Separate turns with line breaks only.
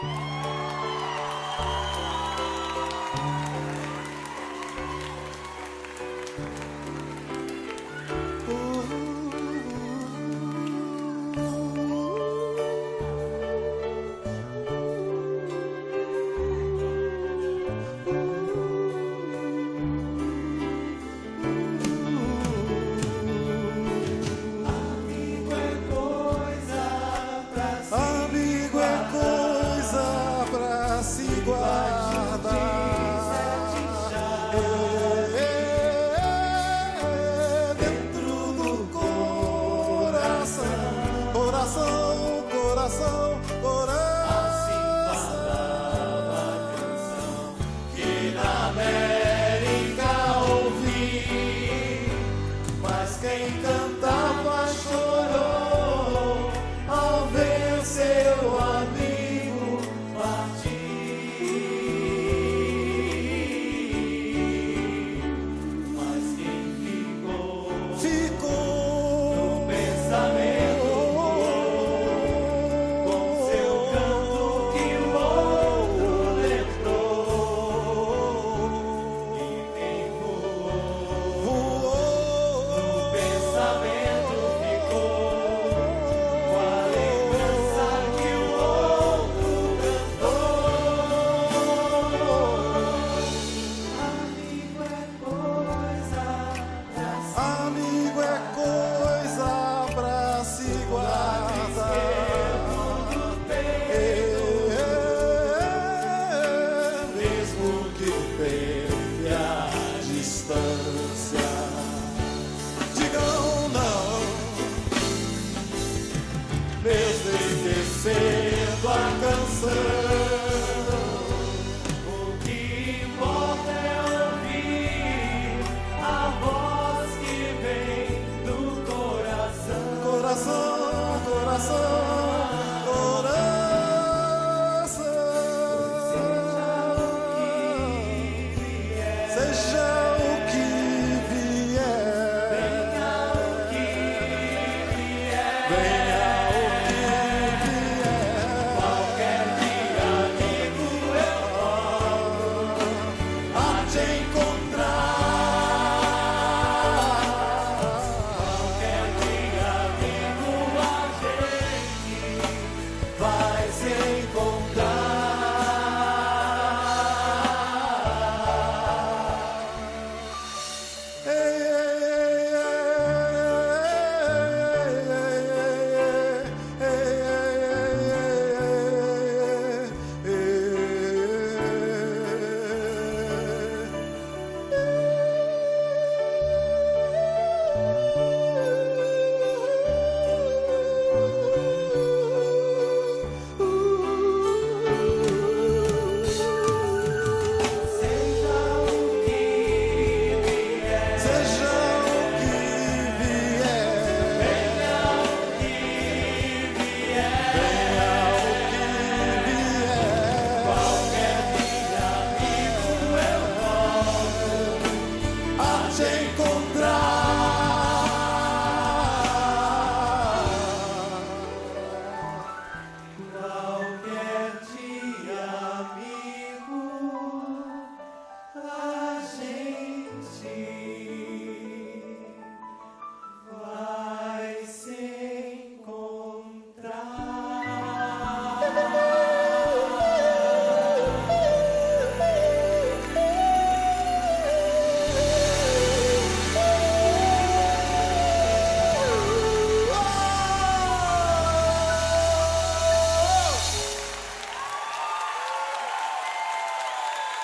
coração, coração, coração.